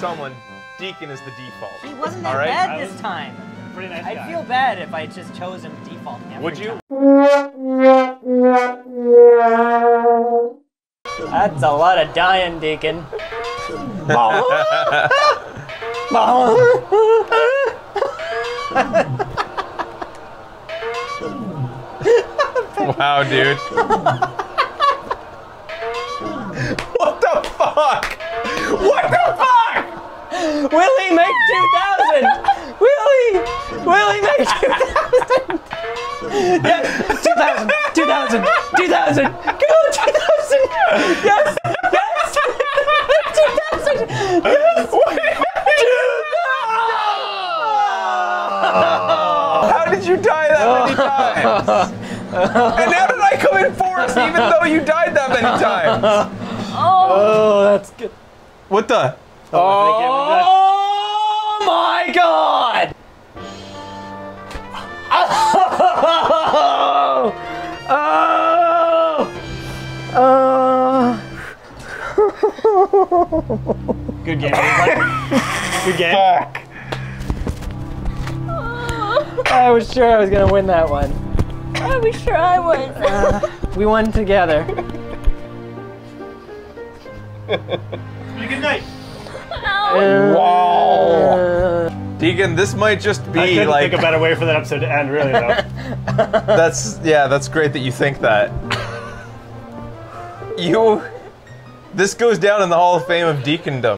someone, Deacon is the default. He wasn't that right. bad this time. Pretty nice I'd guy. feel bad if I just chose him default every Would you? time. That's a lot of dying, Deacon. Wow, dude. what the fuck? What the fuck? Willie, make 2,000! Willie! Willie, make 2,000! Yes! 2,000! 2,000! 2,000! Go! 2,000! Yes! Yes! 2,000! Yes! How did you die that many times? and how did I come in fourth even though you died that many times? Oh, that's good. What the? Oh my god! Oh! Oh! Oh! Good game, everybody. Good game. Fuck. I was sure I was gonna win that one. I was sure I was. Uh, we won together. Good night. Uh, wow. Deacon, this might just be I couldn't like think a better way for that episode to end, really, though. that's yeah, that's great that you think that. You this goes down in the Hall of Fame of Deacondom.